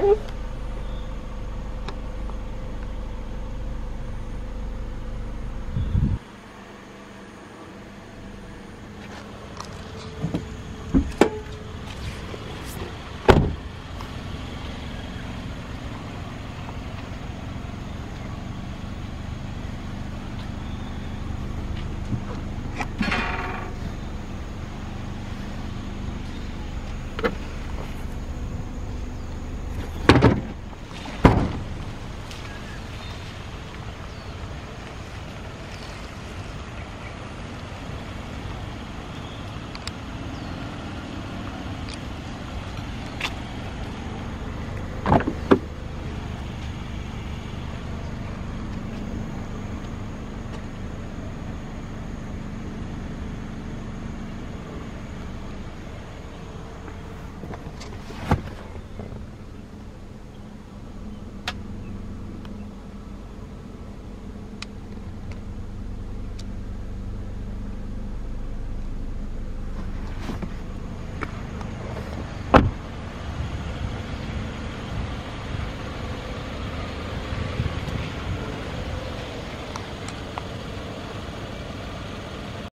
Mm-hmm.